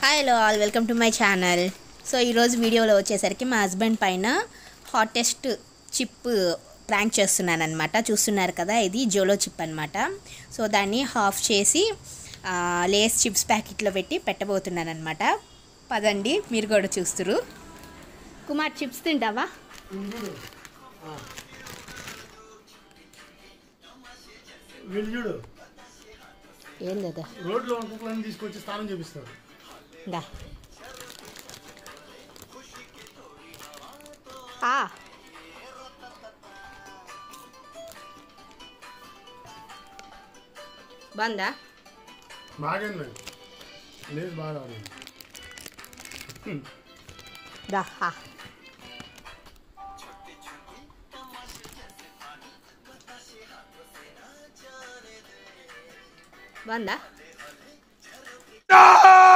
Hi hello all welcome to my channel so ఈరోజు వీడియోలో వచ్చేసరికి మా హస్బెండ్ పైన హాటెస్ట్ చిప్ ప్రాంక్ చేస్తున్నాను అనమాట చూస్తున్నారు కదా ఇది జోలో చిప్ అనమాట సో దాన్ని హాఫ్ చేసి లేస్ చిప్స్ ప్యాకెట్లో పెట్టి పెట్టబోతున్నాను అనమాట పదండి మీరు కూడా చూస్తురు. కుమార్ చిప్స్ తింటావా? ఏం లేదా? రోడ్లో తీసుకొచ్చి స్నానం చేపిస్తారు 나. 아. 뭐 맞나? 망했네. 내 말하네. 나하. 맞나? 아! 뭐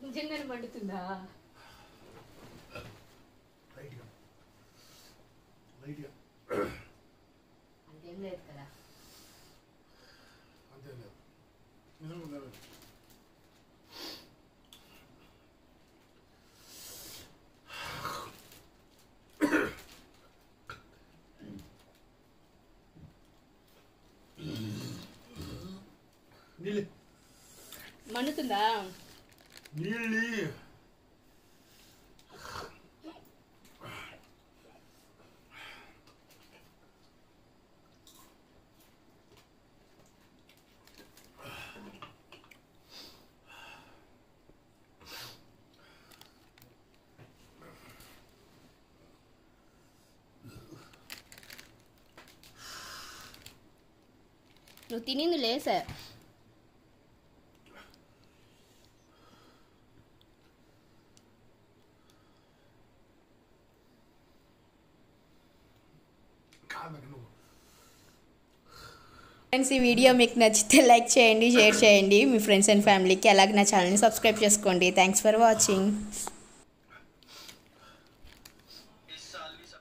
నిజంగానే మండుతుందా అంతేం లేదు కదా. అంతే లేదు. నిజంగా ఉందా? నీళ్ళు మండుతుందా నీళ్ళు నువ్వు తినింది లేసే కాదు నువ్వు ఫ్రెండ్స్ ఈ వీడియో మీకు నచ్చితే లైక్ చేయండి షేర్ చేయండి. మీ ఫ్రెండ్స్ అండ్ ఫ్యామిలీకి అలాగే నా ఛానల్ని సబ్స్క్రైబ్ చేసుకోండి. Thanks for watching